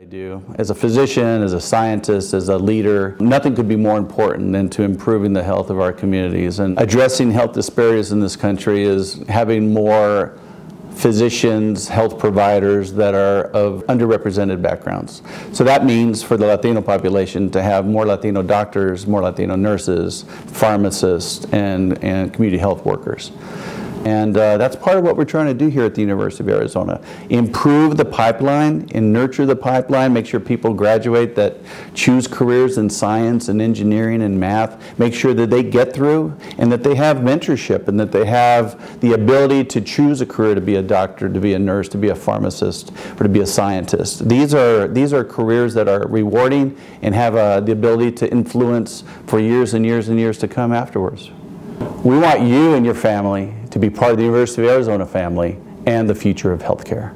I do. As a physician, as a scientist, as a leader, nothing could be more important than to improving the health of our communities. And addressing health disparities in this country is having more physicians, health providers that are of underrepresented backgrounds. So that means for the Latino population to have more Latino doctors, more Latino nurses, pharmacists, and, and community health workers. And uh, that's part of what we're trying to do here at the University of Arizona. Improve the pipeline and nurture the pipeline, make sure people graduate that choose careers in science and engineering and math, make sure that they get through and that they have mentorship and that they have the ability to choose a career to be a doctor, to be a nurse, to be a pharmacist, or to be a scientist. These are, these are careers that are rewarding and have uh, the ability to influence for years and years and years to come afterwards. We want you and your family to be part of the University of Arizona family and the future of healthcare.